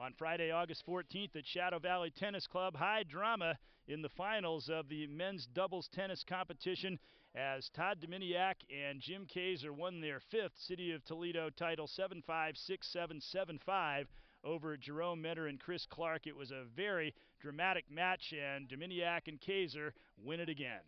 on Friday, August 14th at Shadow Valley Tennis Club. High drama in the finals of the men's doubles tennis competition as Todd Dominiak and Jim Kaiser won their fifth City of Toledo title 7 5 6 7 7 5 over Jerome Metter and Chris Clark. It was a very dramatic match, and Dominiak and Kaiser win it again.